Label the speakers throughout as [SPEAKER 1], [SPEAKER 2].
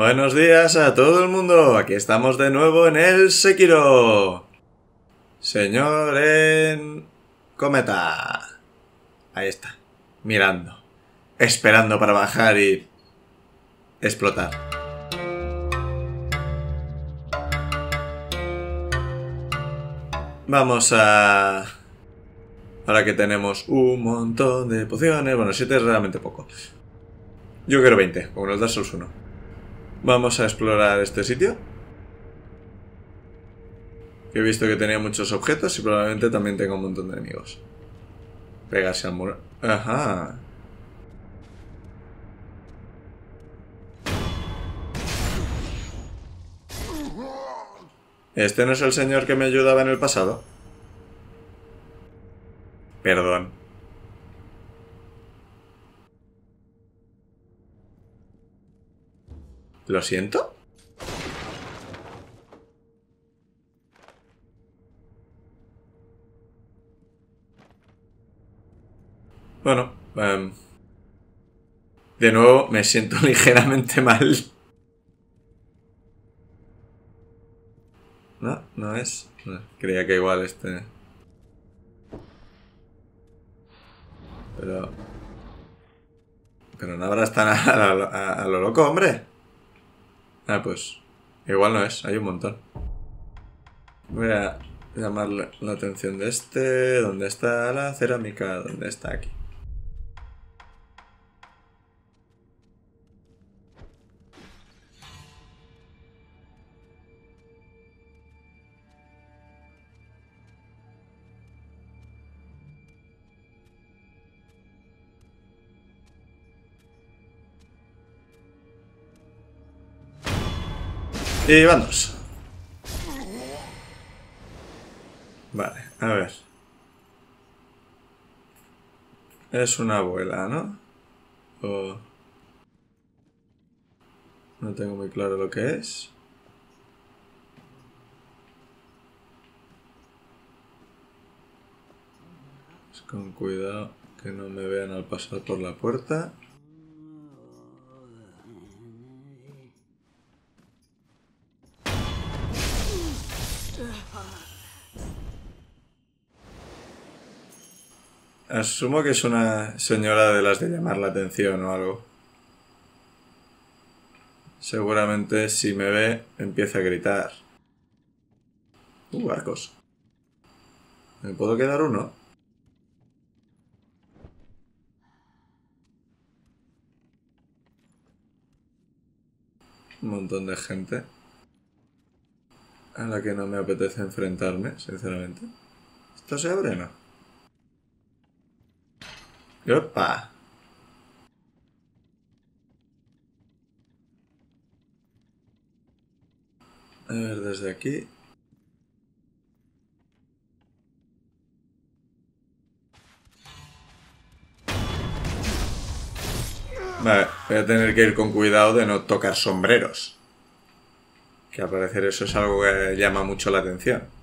[SPEAKER 1] Buenos días a todo el mundo. Aquí estamos de nuevo en el Sekiro. Señor en cometa. Ahí está. Mirando. Esperando para bajar y explotar. Vamos a... Ahora que tenemos un montón de pociones. Bueno, 7 es realmente poco. Yo quiero 20, como el Dark Souls 1. Vamos a explorar este sitio. He visto que tenía muchos objetos y probablemente también tenga un montón de enemigos. Pegarse al muro. Ajá. ¿Este no es el señor que me ayudaba en el pasado? Perdón. ¿Lo siento? Bueno, em, de nuevo me siento ligeramente mal. No, no es. creía que igual este... Pero... Pero no habrá tan a lo loco, hombre. Ah, pues. Igual no es, hay un montón. Voy a llamar la atención de este. ¿Dónde está la cerámica? ¿Dónde está aquí? Y vamos. Vale, a ver. Es una abuela, ¿no? O... No tengo muy claro lo que es. con cuidado que no me vean al pasar por la puerta. Asumo que es una señora de las de llamar la atención o algo. Seguramente si me ve empieza a gritar. Uh, barcos. ¿Me puedo quedar uno? Un montón de gente a la que no me apetece enfrentarme, sinceramente. ¿Esto se abre o no? ¡Opa! A ver, desde aquí. Vale, voy a tener que ir con cuidado de no tocar sombreros. Que al parecer eso es algo que llama mucho la atención.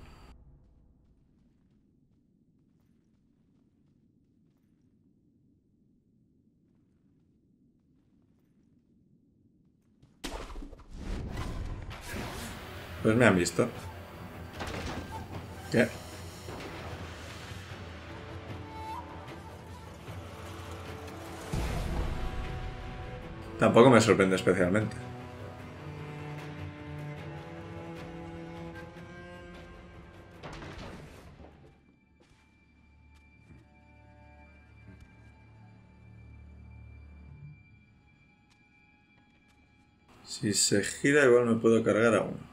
[SPEAKER 1] Pues me han visto. Tampoco me sorprende especialmente. Si se gira igual me puedo cargar a uno.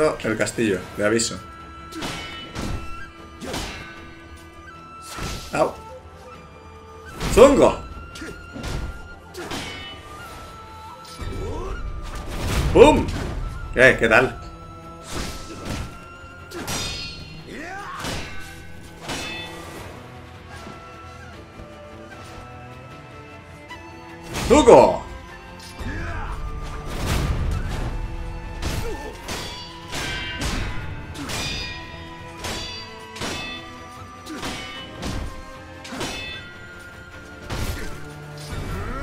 [SPEAKER 1] Destruyendo el castillo, de aviso. ¡Zungo! ¡Pum! ¿Qué? ¿Qué tal?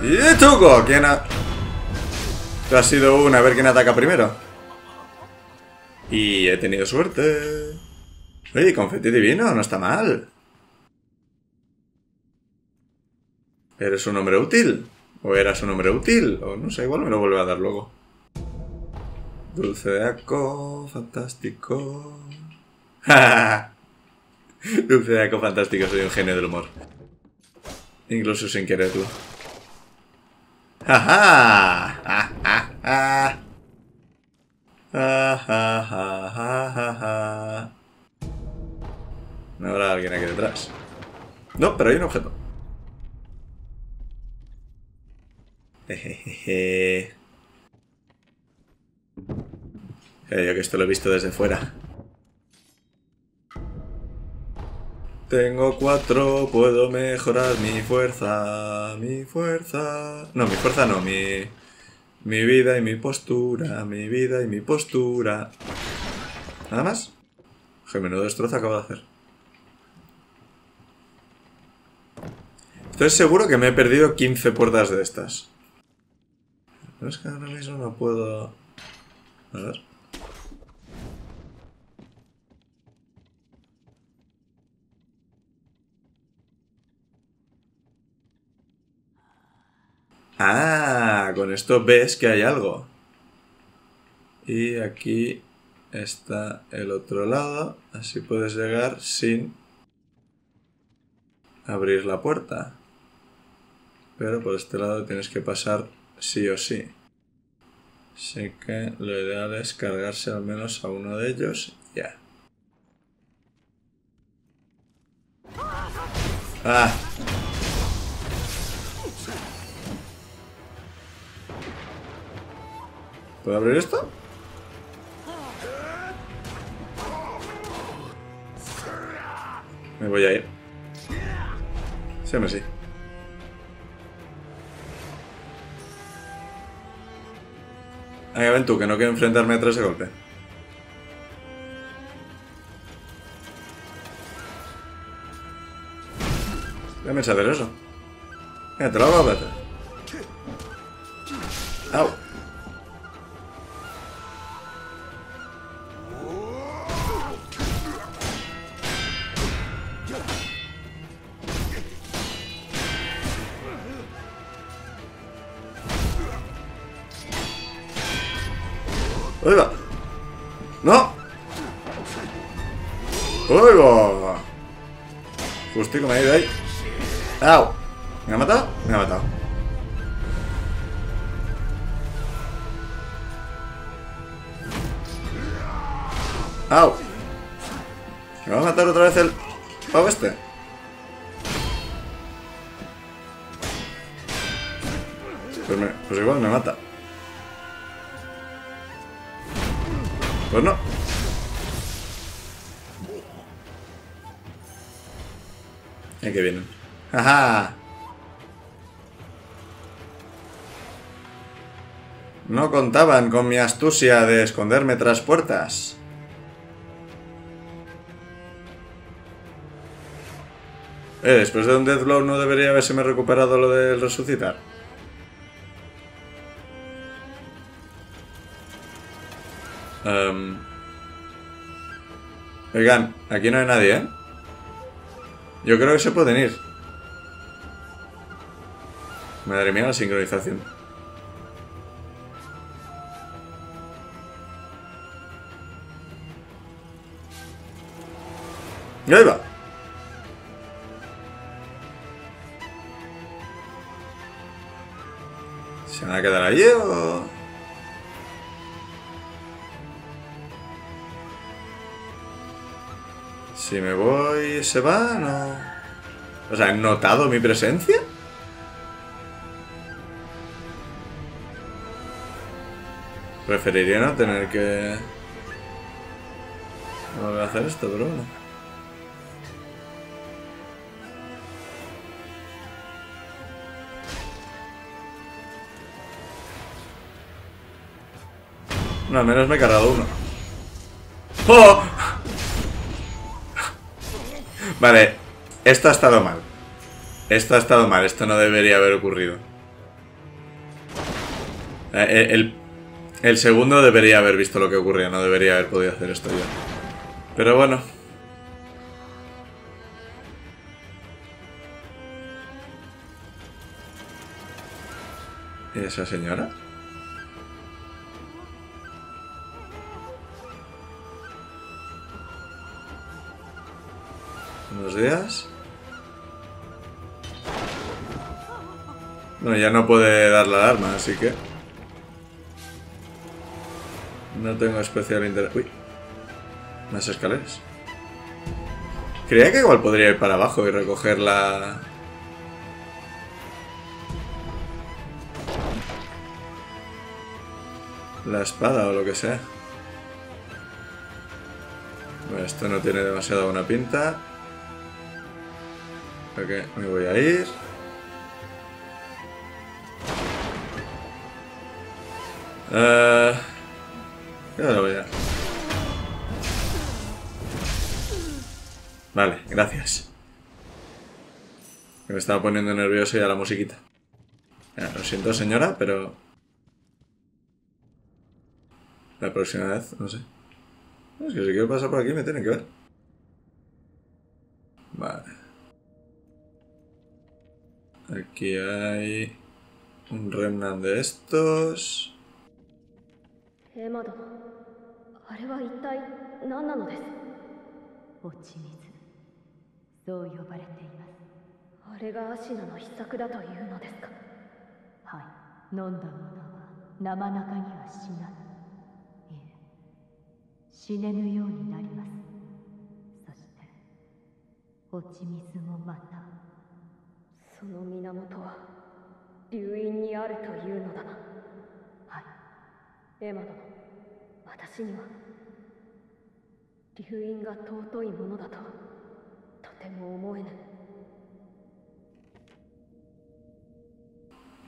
[SPEAKER 1] ¡Y Zuko! ¿Quién ha...? Ha sido una, a ver quién ataca primero. Y he tenido suerte. Oye, confeti divino, no está mal. ¿Eres un hombre útil? ¿O eras un hombre útil? O no sé, igual me lo vuelve a dar luego. Dulce de aco, fantástico. Dulce de aco, fantástico, soy un genio del humor. Incluso sin quererlo. ¡Ja, ja! ¡Ja, ja, ja! ¡Ja, ja, ja, ja, ja, ja! No habrá alguien aquí detrás. No, pero hay un objeto. Jejeje. Eh, yo que esto lo he visto desde fuera. Tengo cuatro, puedo mejorar mi fuerza, mi fuerza... No, mi fuerza no, mi... Mi vida y mi postura, mi vida y mi postura. ¿Nada más? Que menudo destrozo acabo de hacer. Estoy seguro que me he perdido 15 puertas de estas. Pero es que ahora mismo no puedo... A ver. Ah, con esto ves que hay algo. Y aquí está el otro lado. Así puedes llegar sin abrir la puerta. Pero por este lado tienes que pasar sí o sí. Así que lo ideal es cargarse al menos a uno de ellos. Ya. Ah. ¿Puedo abrir esto? Me voy a ir. Me sí. Venga, ven tú, que no quiero enfrentarme a tres de golpe. Déjame saber eso. Venga, te lo hago a ¡Ahí va! ¡No! ¡Ahí va! Justico me ha ido ahí. ¡Au! ¿Me ha matado? Me ha matado. ¡Au! ¿Me va a matar otra vez el pavo este? Pues, pues igual me mata. Pues no. Ahí que vienen. ¡Ajá! No contaban con mi astucia de esconderme tras puertas. Eh, después de un Deathblow no debería haberse me recuperado lo del resucitar. Em, Oigan, aquí no hay nadie, ¿eh? Yo creo que se pueden ir. Madre mía, la sincronización. Y ahí va. ¿Se van a quedar allí o...? Si me voy, se va, no. O sea, ¿han notado mi presencia? Preferiría no tener que... No voy a hacer esto, bro. No, al menos me he cargado uno. ¡Oh! Vale, esto ha estado mal. Esto ha estado mal, esto no debería haber ocurrido. Eh, eh, el, el, segundo debería haber visto lo que ocurría, no debería haber podido hacer esto yo. Pero bueno. ¿Y esa señora? Días. Bueno, ya no puede dar la alarma, así que... No tengo especial interés... Uy. Más escaleras. Creía que igual podría ir para abajo y recoger la... La espada o lo que sea. Bueno, esto no tiene demasiada buena pinta. Ok, me voy a ir. Uh, lo voy a... Vale, gracias. Me estaba poniendo nervioso ya la musiquita. lo siento, señora, pero... La próxima vez, no sé. Es que si quiero pasar por aquí me tiene que ver. Vale. Aquí hay un remnant de estos. う呼ばれていますあれがアシナの秘策だというのですかはい飲んだものは生中には死なぬいえ死ねぬようになりますそして落ち水もまたその源は流因にあるというのだなはいエマ殿私には流因が尊いものだととても思えぬ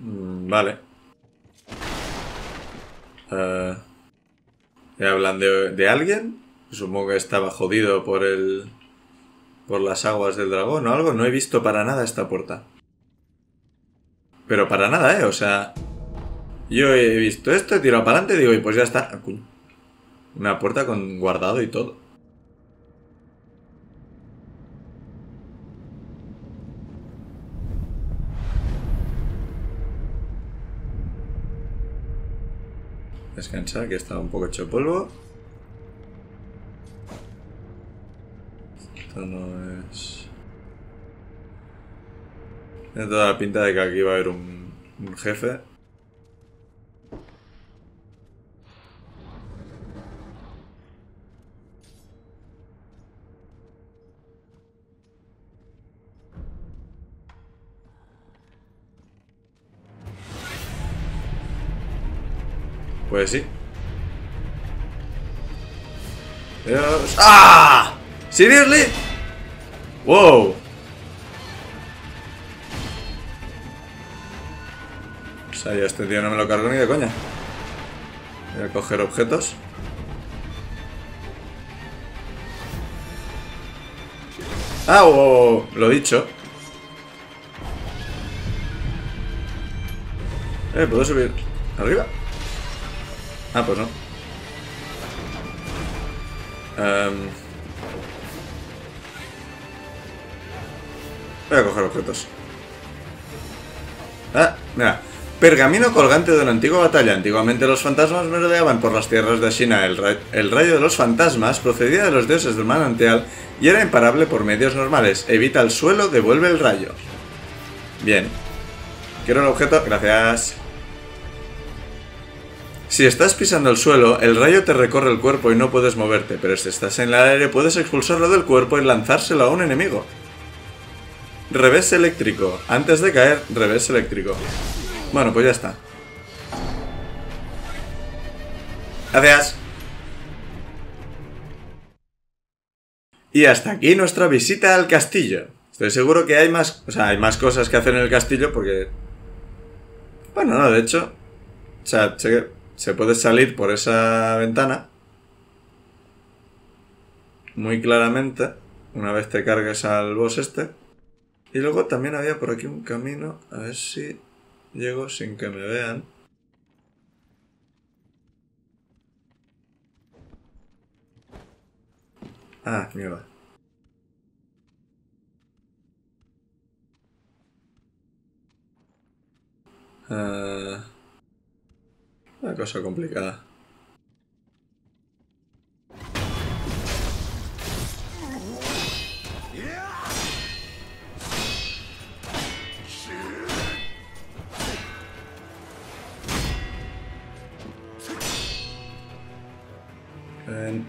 [SPEAKER 1] vale. Uh, ¿Hablan de, de, alguien? Supongo que estaba jodido por el. por las aguas del dragón o algo. No he visto para nada esta puerta. Pero para nada, ¿eh? O sea... Yo he visto esto, he tirado para adelante digo, y pues ya está. Una puerta con guardado y todo. Descansar, que está un poco hecho polvo. Esto no es... Tiene toda la pinta de que aquí va a haber un, un jefe. Pues sí. Dios. ¡Ah! ¿Seriously? ¡Wow! O sea, yo este tío no me lo cargo ni de coña. Voy a coger objetos. Ah, oh, lo dicho. Eh, ¿puedo subir arriba? Ah, pues no. Um... Voy a coger objetos. Ah, mira. Pergamino colgante de una antigua batalla. Antiguamente los fantasmas merodeaban por las tierras de China. El, rayo de los fantasmas procedía de los dioses del manantial y era imparable por medios normales. Evita el suelo, devuelve el rayo. Bien. Quiero un objeto. Gracias. Si estás pisando el suelo, el rayo te recorre el cuerpo y no puedes moverte, pero si estás en el aire puedes expulsarlo del cuerpo y lanzárselo a un enemigo. Revés eléctrico. Antes de caer, revés eléctrico. Bueno, pues ya está. Gracias. Y hasta aquí nuestra visita al castillo. Estoy seguro que hay más, o sea, hay más cosas que hacer en el castillo porque... Bueno, no, de hecho... O sea, se, se puede salir por esa ventana. Muy claramente. Una vez te cargues al boss este. Y luego también había por aquí un camino. A ver si llego sin que me vean. Ah, mierda. Ah, una cosa complicada. Ven.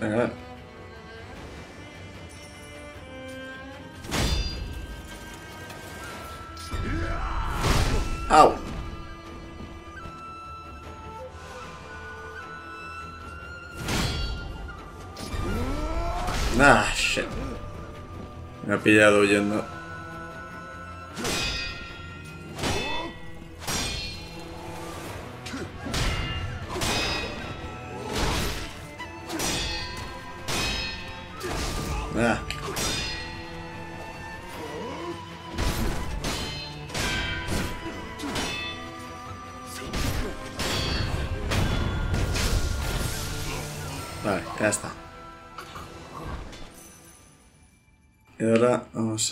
[SPEAKER 1] Venga. Au. Ah. Me ha pillado huyendo.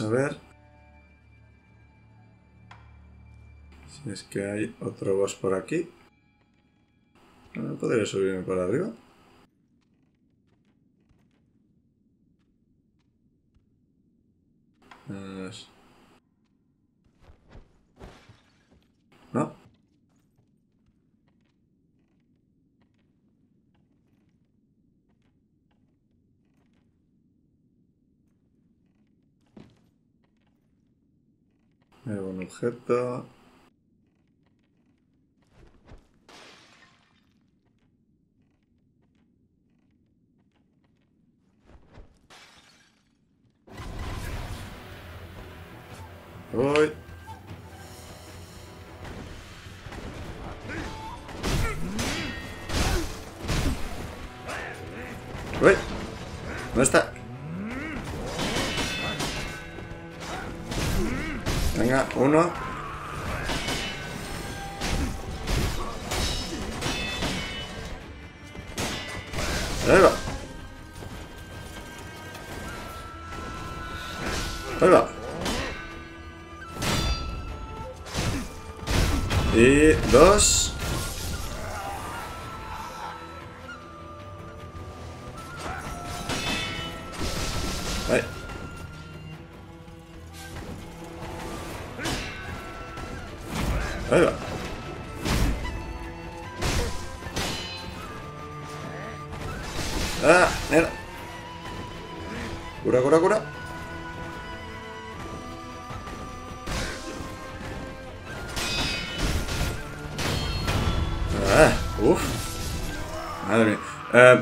[SPEAKER 1] A ver si es que hay otro boss por aquí. ¿No podría subirme por arriba? Es- ¿No? Hay un objeto. Voy. Uy. ¿Dónde está? Venga, uno. Ahí. Y dos.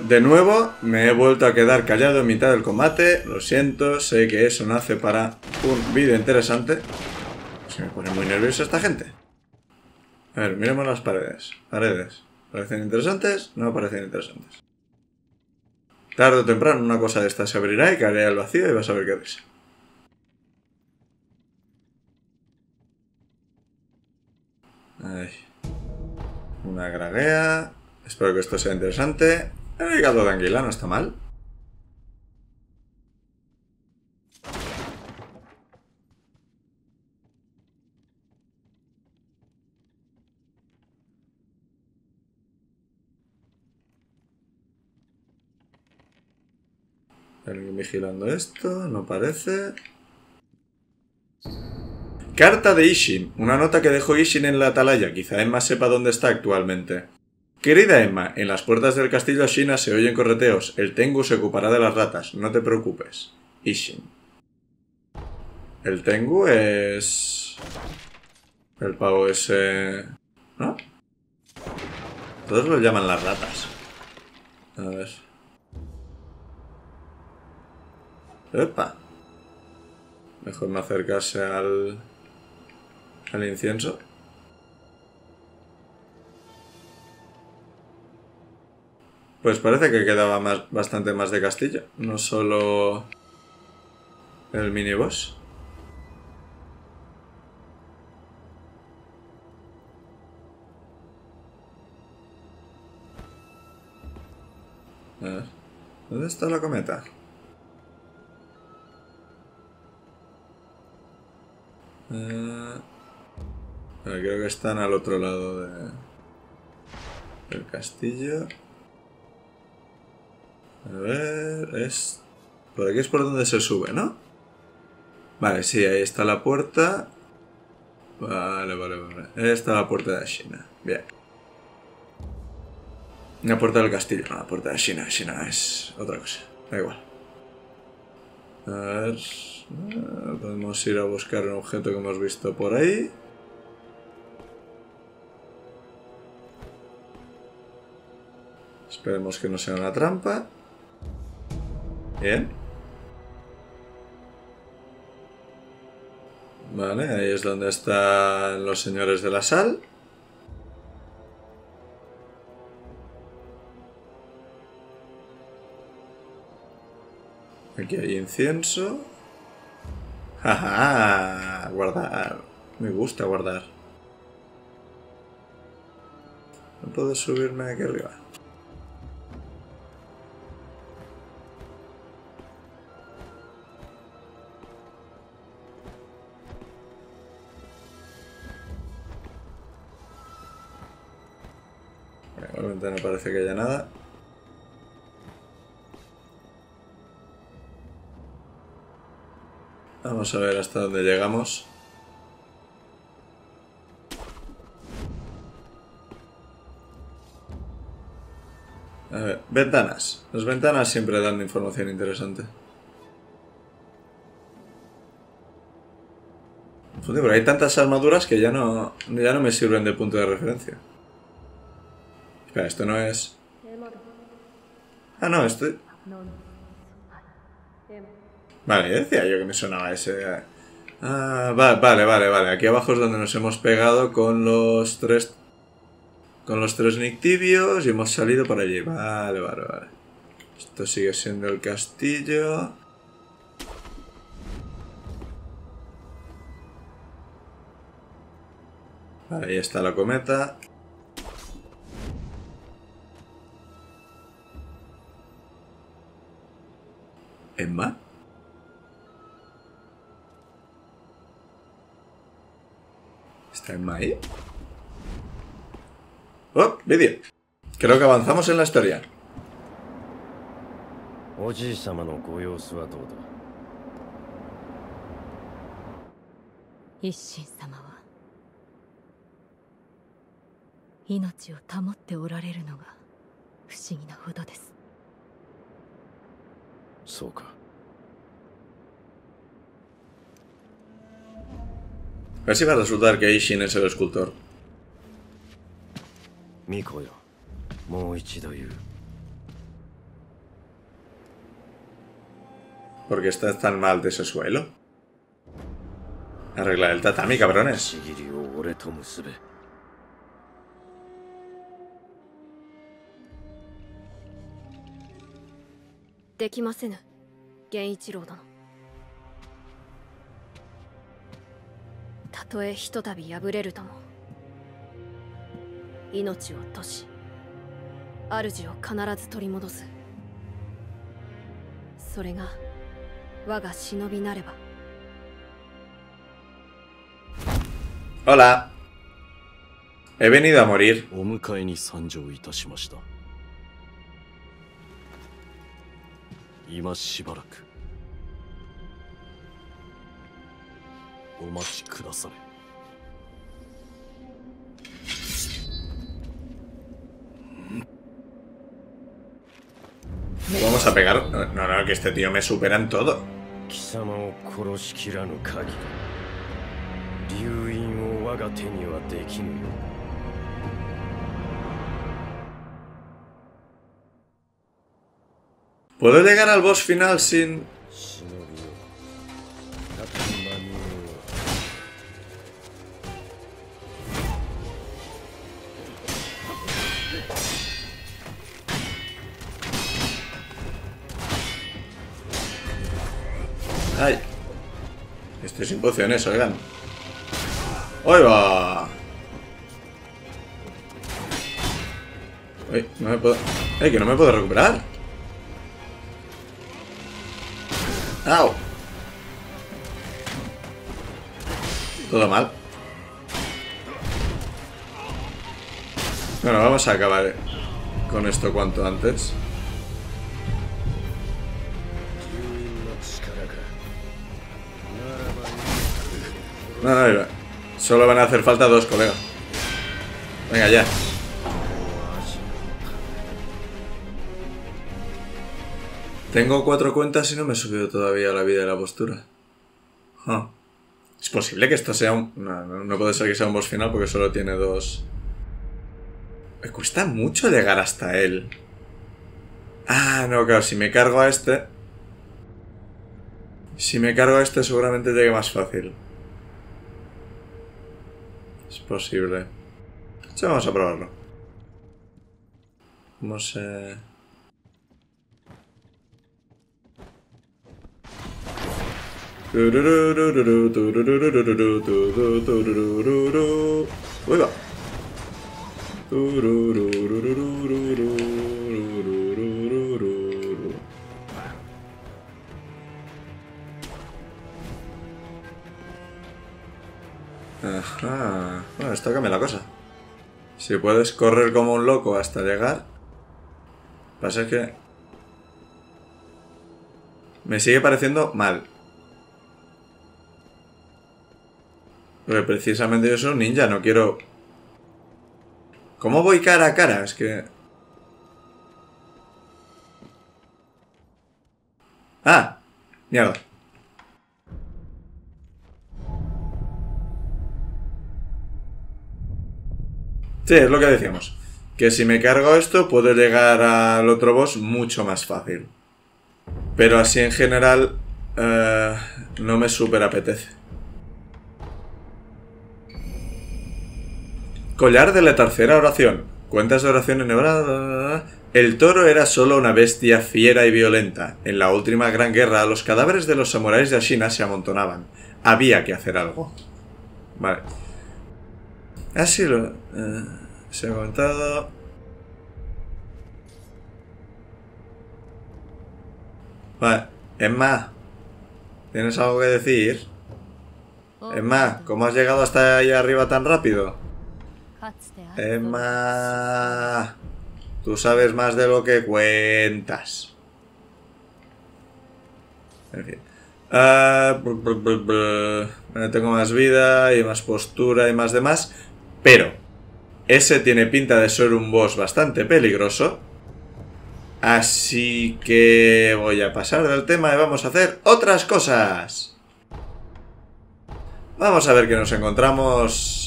[SPEAKER 1] De nuevo, me he vuelto a quedar callado en mitad del combate. Lo siento, sé que eso nace para un vídeo interesante. Se me pone muy nerviosa esta gente. A ver, miremos las paredes. Paredes. ¿Parecen interesantes? No parecen interesantes. Tarde o temprano una cosa de esta se abrirá y caerá al vacío y vas a ver qué risa. Ay. Una graguea. Espero que esto sea interesante. El hígado de anguila no está mal. Alguien vigilando esto, no parece. Carta de Ishin. Una nota que dejó Ishin en la atalaya. Quizá Emma sepa dónde está actualmente. Querida Emma, en las puertas del castillo Ashina se oyen correteos. El Tengu se ocupará de las ratas. No te preocupes. Ishin. El Tengu es... El pavo ese... ¿No? Todos lo llaman las ratas. A ver. ¡Epa! Mejor no acercarse al... al incienso. Pues parece que quedaba más, bastante más de castillo. No solo el miniboss. ¿dónde está la cometa? Eh, creo que están al otro lado de, del castillo. A ver, es... Por aquí es por donde se sube, ¿no? Vale, sí, ahí está la puerta. Vale, vale, vale. Ahí está la puerta de China. Bien. La puerta del castillo, no, la puerta de China. China es otra cosa. Da igual. A ver... Podemos ir a buscar un objeto que hemos visto por ahí. Esperemos que no sea una trampa. Vale, ahí es donde están los señores de la sal. Aquí hay incienso. Jaja, guardar. Me gusta guardar. No puedo subirme aquí arriba. Igualmente no parece que haya nada. Vamos a ver hasta dónde llegamos. A ver, ventanas. Las ventanas siempre dan información interesante. Pero hay tantas armaduras que ya no, ya no me sirven de punto de referencia. Esto no es... Ah, no, esto... Vale, decía yo que me sonaba ese... Ah, vale, vale, vale. Aquí abajo es donde nos hemos pegado con los tres... Con los tres nictibios y hemos salido por allí. Vale, vale, vale. Esto sigue siendo el castillo. Vale, ahí está la cometa. ¿Emma? ¿Está Emma ahí? ¡Oh! ¡Vídeo! Creo que avanzamos en la historia.
[SPEAKER 2] おじい様のご様子はどうだ
[SPEAKER 3] 一心様は命を保っておられるのが不思議なほどです
[SPEAKER 2] そうか
[SPEAKER 1] A ver si va a resultar que Ishin es el escultor.
[SPEAKER 2] ミコよもう一度言う
[SPEAKER 1] ¿Por qué está tan mal de ese suelo? Arreglar el tatami, cabrones.
[SPEAKER 4] できませぬ。源一郎殿。たとえひとたび敗れるとも。命を落とし主を必ず取り戻す。それが我が忍びなれば。
[SPEAKER 1] Hola. He venido a morir.
[SPEAKER 2] お迎えに参上いたしました今しばらくお待ちくだされ
[SPEAKER 1] Vamos a pegar. No, no, que este tío me supera en todo.
[SPEAKER 2] 貴様を殺しきらぬ限り流印を我が手にはできぬよ
[SPEAKER 1] ¿Puedo llegar al boss final sin...? ¡Ay! Estoy sin pociones, oigan. ¡Ahí va! Uy, no me puedo... ¡Eh, que no me puedo recuperar! Todo mal. Bueno, vamos a acabar con esto cuanto antes. No, Solo van a hacer falta dos, colega. Venga, ya. Tengo cuatro cuentas y no me he subido todavía la vida de la postura. Huh. Es posible que esto sea un... No, no, puede ser que sea un boss final porque solo tiene dos... Me cuesta mucho llegar hasta él. Ah, no, claro, si me cargo a este... Si me cargo a este seguramente llegue más fácil. Es posible. Sí, vamos a probarlo. Vamos a... Va. Ajá. Bueno, esto cambia la cosa. Si puedes correr como un loco hasta llegar. Pasa que. Me sigue pareciendo mal. Precisamente yo soy un ninja, no quiero. ¿Cómo voy cara a cara? Es que. Ah, mierda. Sí, es lo que decíamos. Que si me cargo esto, puedo llegar al otro boss mucho más fácil. Pero así en general, eh, no me super apetece. Collar de la tercera oración. Cuentas de oración en hebreo. El toro era solo una bestia fiera y violenta. En la última gran guerra, los cadáveres de los samuráis de Ashina se amontonaban. Había que hacer algo. Vale. Así lo... eh, se ha comentado... Vale. Emma. ¿Tienes algo que decir? Emma, ¿cómo has llegado hasta ahí arriba tan rápido? Emma... Tú sabes más de lo que cuentas. En fin. Ah, tengo más vida y más postura y más demás. Pero ese tiene pinta de ser un boss bastante peligroso. Así que voy a pasar del tema y vamos a hacer otras cosas. Vamos a ver que nos encontramos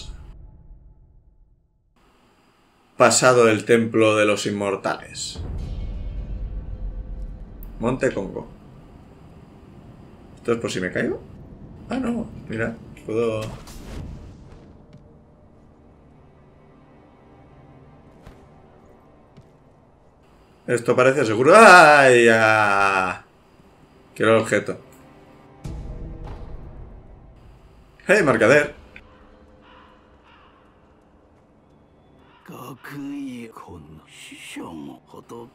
[SPEAKER 1] pasado el templo de los inmortales. Monte Congo. ¿Esto es por si me caigo? Ah, no, mira, puedo... Esto parece seguro. ¡Ay! ya! Quiero el objeto. ¡Hey, mercader!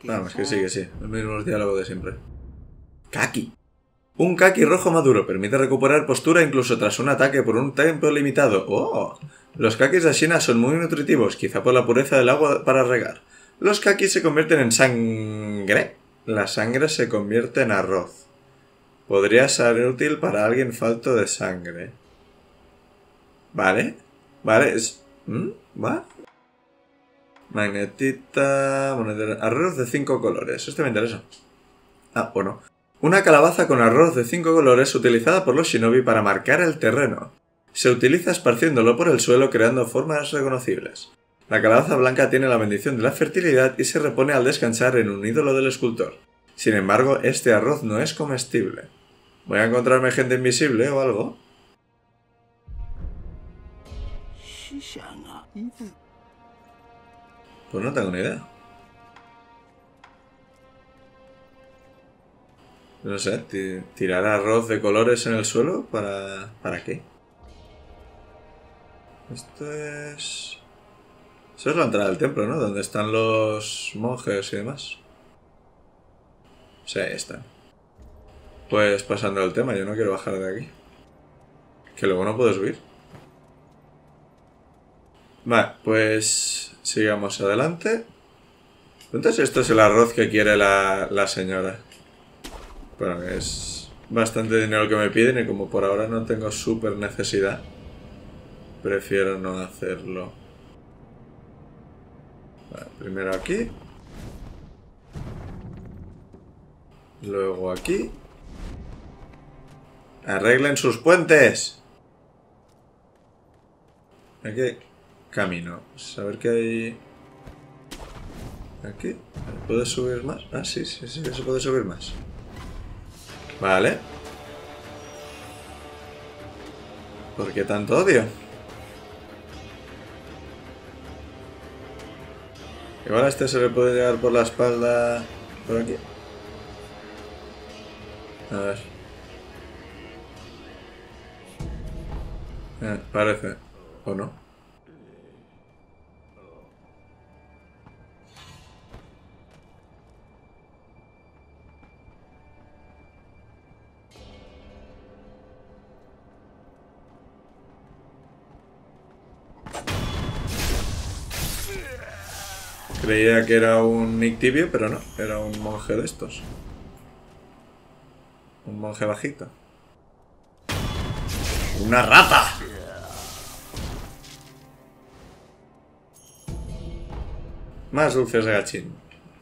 [SPEAKER 1] Vamos, que sí, que sí. Los mismos diálogos de siempre. Kaki. Un kaki rojo maduro permite recuperar postura incluso tras un ataque por un tiempo limitado. ¡Oh! Los kakis de Ashina son muy nutritivos, quizá por la pureza del agua para regar. Los kakis se convierten en sangre. La sangre se convierte en arroz. Podría ser útil para alguien falto de sangre. ¿Vale? ¿Vale? Es... ¿Mm? ¿Va? Magnetita... Arroz de cinco colores. Este me interesa. Ah, bueno. Una calabaza con arroz de cinco colores utilizada por los shinobi para marcar el terreno. Se utiliza esparciéndolo por el suelo creando formas reconocibles. La calabaza blanca tiene la bendición de la fertilidad y se repone al descansar en un ídolo del escultor. Sin embargo, este arroz no es comestible. ¿Voy a encontrarme gente invisible o algo? Pues no tengo ni idea. No sé, tirar arroz de colores en el suelo para. ¿Para qué? Esto es. Eso es la entrada del templo, ¿no? Donde están los monjes y demás. Sí, ahí están. Pues pasando al tema, yo no quiero bajar de aquí. Que luego no puedo subir. Vale, pues sigamos adelante. Entonces esto es el arroz que quiere la, la señora. Bueno, es bastante dinero que me piden y como por ahora no tengo súper necesidad, prefiero no hacerlo. Vale, primero aquí. Luego aquí. Arreglen sus puentes. Aquí camino. A ver qué hay. Aquí. ¿Puedes subir más? Ah, sí, sí, sí, que se puede subir más. Vale. ¿Por qué tanto odio? Igual a este se le puede llegar por la espalda. Por aquí. A ver. Eh, parece. ¿O no? Creía que era un Nick tibio, pero no, era un monje de estos. Un monje bajito. ¡Una rata! Más dulces de gachín.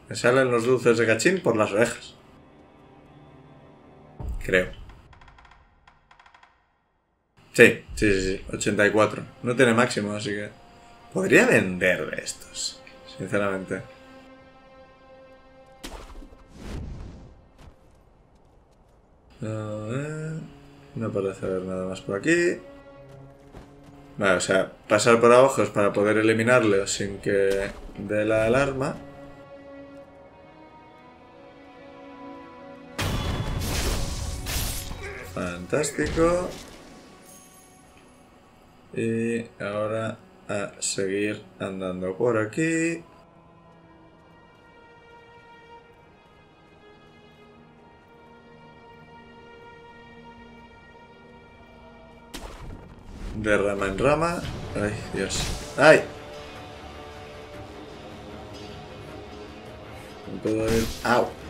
[SPEAKER 1] Me salen los dulces de gachín por las orejas. Creo. Sí, sí, sí, sí. 84. No tiene máximo, así que... Podría vender de estos, sinceramente. No parece haber nada más por aquí. Vale, o sea, pasar por abajo es para poder eliminarle sin que dé la alarma. Fantástico. Y ahora a seguir andando por aquí. De rama en rama. Ay, Dios. ¡Ay! No puedo. ¡Au!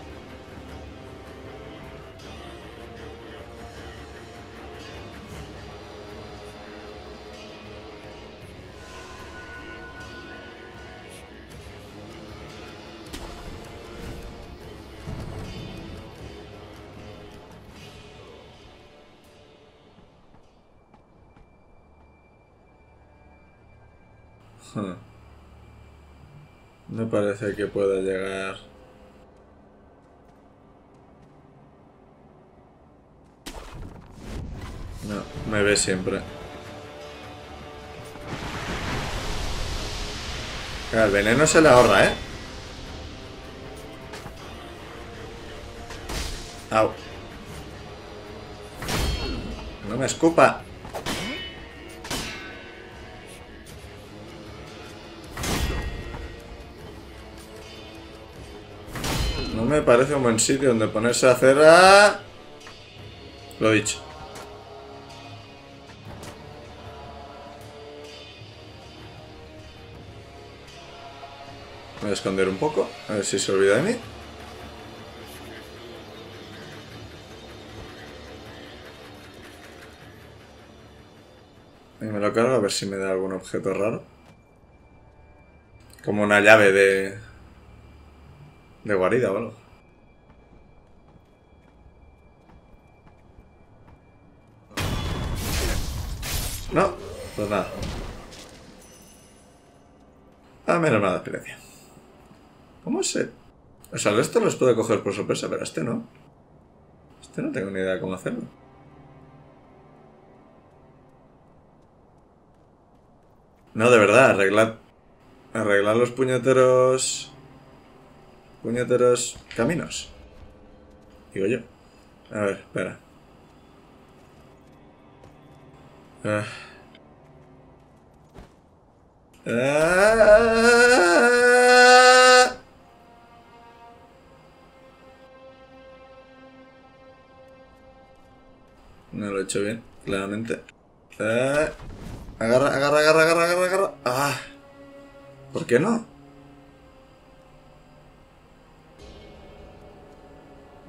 [SPEAKER 1] Parece que pueda llegar. No, me ve siempre. Claro, el veneno se le ahorra, ¿eh? Au. No me escupa. No me parece un buen sitio donde ponerse a hacer... ¡ah! Lo dicho. Voy a esconder un poco, a ver si se olvida de mí. Y me lo cargo a ver si me da algún objeto raro. Como una llave de... De guarida o algo. No, pues nada. Ah, A menos nada de experiencia. ¿Cómo se...? O sea, el resto los puedo coger por sorpresa, pero este no. Este no tengo ni idea de cómo hacerlo. No, de verdad, arreglar... Arreglar los puñeteros... Puñeteros caminos. Digo yo. A ver, espera. Ah. No lo he hecho bien, claramente. Ah. Agarra, agarra, agarra, agarra, agarra, agarra. Ah. ¿Por qué no?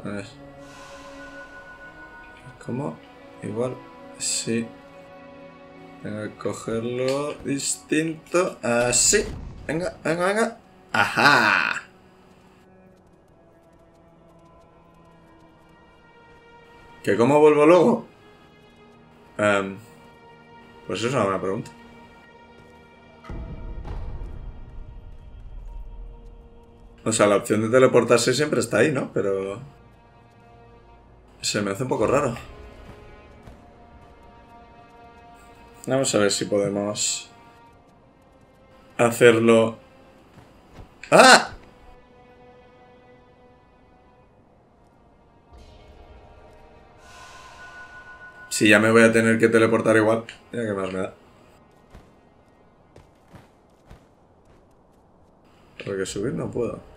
[SPEAKER 1] A ver. ¿Cómo? Igual. Sí. Tengo que cogerlo distinto. Así. Venga, venga, venga. ¡Ajá! ¿Que cómo vuelvo luego? Em, pues eso es una buena pregunta. O sea, la opción de teleportarse siempre está ahí, ¿no? Pero... Se me hace un poco raro. Vamos a ver si podemos... Hacerlo... ¡Ah! Si ya me voy a tener que teleportar igual, ya que más me da. Porque subir no puedo.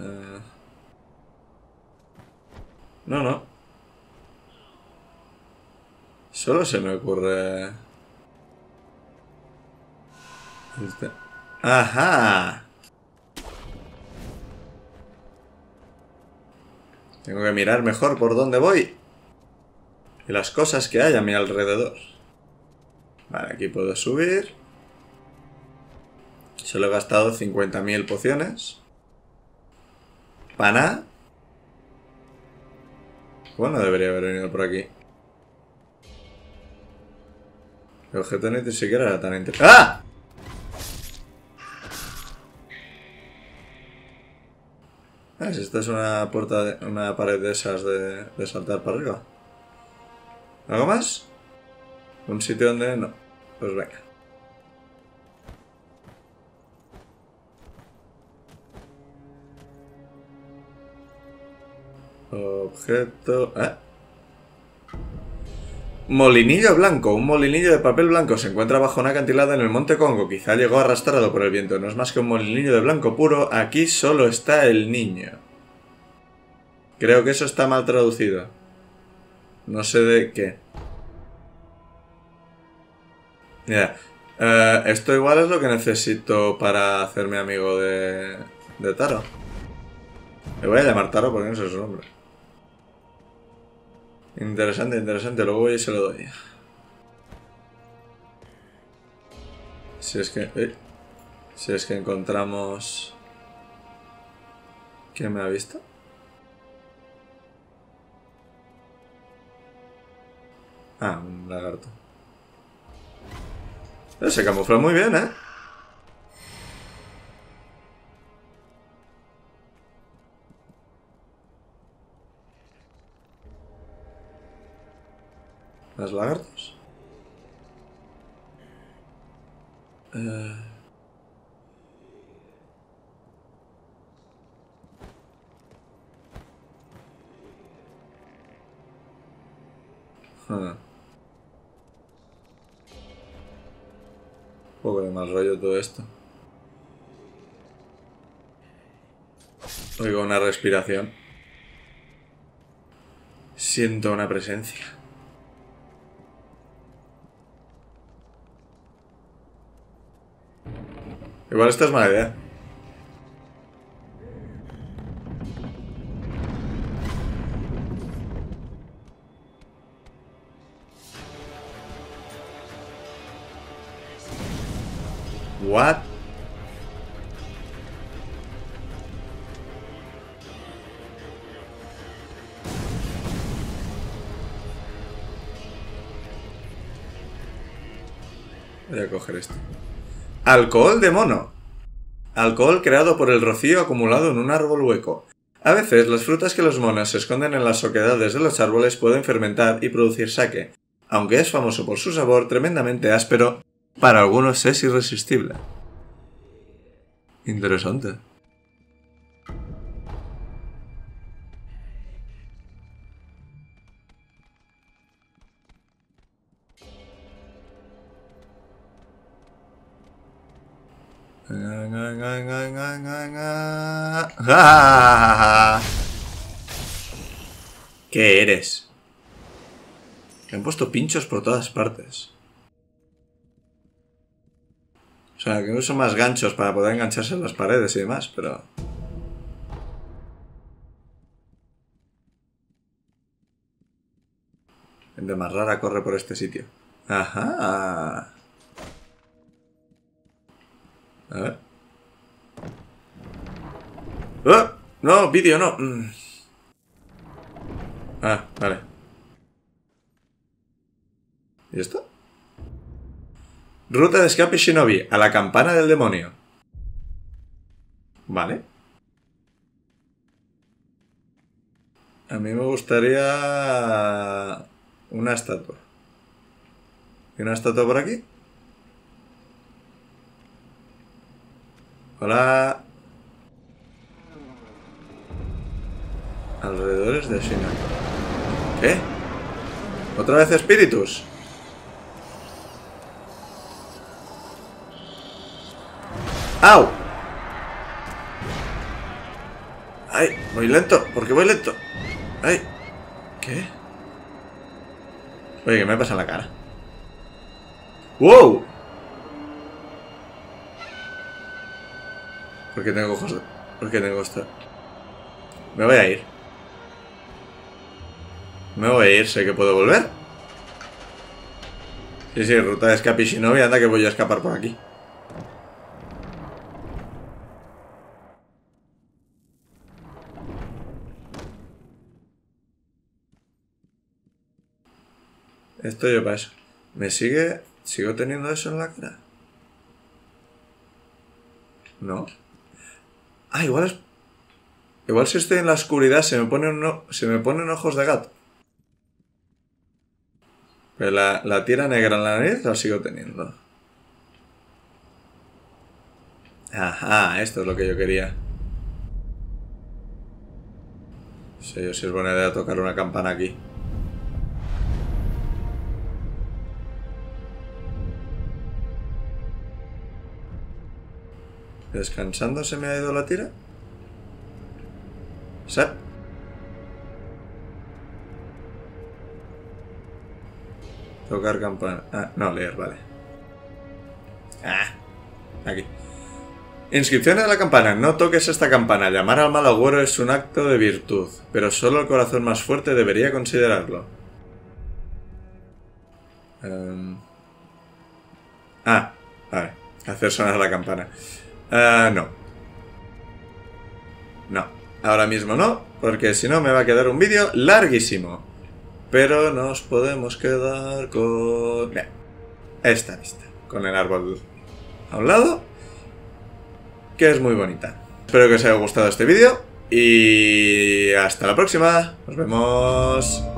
[SPEAKER 1] Eh. No, no. Solo se me ocurre... Este. ¡Ajá! Tengo que mirar mejor por dónde voy. Y las cosas que hay a mi alrededor. Vale, aquí puedo subir. Solo he gastado 50.000 pociones. Pana. Bueno, debería haber venido por aquí. El objeto ni siquiera era tan interesante. ¡Ah! Ah, si esta es una puerta, de, una pared de esas de saltar para arriba. ¿Algo más? ¿Un sitio donde no? Pues venga. Objeto... ¿eh? Molinillo blanco. Un molinillo de papel blanco se encuentra bajo una acantilada en el monte Congo. Quizá llegó arrastrado por el viento. No es más que un molinillo de blanco puro. Aquí solo está el niño. Creo que eso está mal traducido. No sé de qué. Mira, eh, esto igual es lo que necesito para hacerme amigo de, de Taro. Le voy a llamar Taro porque no sé su nombre. Interesante, interesante. Luego voy y se lo doy. Si es que... eh, si es que encontramos... ¿Quién me ha visto? Ah, un lagarto. Se camufla muy bien, ¿eh? ¿Las lagartos? Eh... Ah. Un poco de mal rollo todo esto. Oigo una respiración. Siento una presencia. Igual esta es mala idea. What? Voy a coger esto. Alcohol de mono. Alcohol creado por el rocío acumulado en un árbol hueco. A veces las frutas que los monos se esconden en las oquedades de los árboles pueden fermentar y producir sake, aunque es famoso por su sabor tremendamente áspero, para algunos es irresistible. Interesante. ¿Qué eres? Que han puesto pinchos por todas partes. O sea, que uso más ganchos para poder engancharse en las paredes y demás, pero... Gente más rara corre por este sitio. Ajá. A ver. ¡Ah! No, vídeo, no. Mm. Ah, vale. ¿Y esto? Ruta de escape Shinobi, a la campana del demonio. Vale. A mí me gustaría una estatua. ¿Y una estatua por aquí? Hola. Alrededores de Shinobi. ¿Qué? ¿Otra vez espíritus? ¡Au! ¡Ay! Voy lento. ¿Por qué voy lento? ¡Ay! ¿Qué? Oye, ¿qué me pasa en la cara? ¡Wow! ¿Por qué tengo ojos de... ¿Por qué tengo esto? Me voy a ir. Me voy a ir, sé que puedo volver. Sí, sí, ruta de escape y no, anda que voy a escapar por aquí. Esto yo paso. ¿Me sigue? ¿Sigo teniendo eso en la cara? ¿No? Ah, igual es... Igual si estoy en la oscuridad se me ponen, se me ponen ojos de gato. Pero la, la tira negra en la nariz la sigo teniendo. Ajá, esto es lo que yo quería. No sé yo si es buena idea tocar una campana aquí. Descansando se me ha ido la tira. ¿Sí? Tocar campana. Ah, no, leer, vale. Ah, aquí. Inscripciones de la campana. No toques esta campana. Llamar al mal agüero es un acto de virtud, pero solo el corazón más fuerte debería considerarlo. Em. Ah, vale. Hacer sonar la campana. Uh, no. No. Ahora mismo no, porque si no me va a quedar un vídeo larguísimo. Pero nos podemos quedar con... esta vista. Con el árbol a un lado. Que es muy bonita. Espero que os haya gustado este vídeo. Y hasta la próxima. Nos vemos.